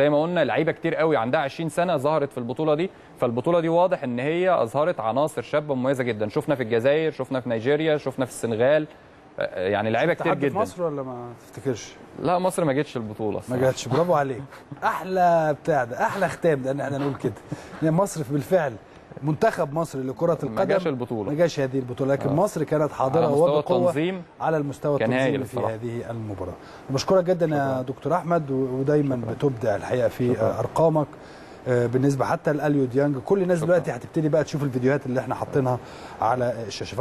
زي ما قلنا لعيبة كتير قوي عندها 20 سنة ظهرت في البطولة دي. فالبطولة دي واضح إن هي أظهرت عناصر شابة مميزة جدا. شفنا في الجزائر شفنا في نيجيريا شفنا في السنغال. آه، يعني لعيبة كتير حد في جدا. مصر ولا ما تفتكرش؟ لا مصر ما جتش البطوله ما الصراحة. جاتش. برافو عليك. أحلى بتاع ده أحلى ختام ده إن إحنا نقول كده. مصر بالفعل منتخب مصر لكرة القدم ما جاش البطولة. ما جاش هذه البطولة لكن آه. مصر كانت حاضرة وبقوه على المستوى التنظيمي في. هذه المباراة. بشكرك جدا يا دكتور أحمد ودايما بتبدع الحقيقة في آه، أرقامك آه، بالنسبة حتى لأليو ديانج. كل الناس دلوقتي هتبتدي بقى تشوف الفيديوهات اللي إحنا حاطينها على الشاشة.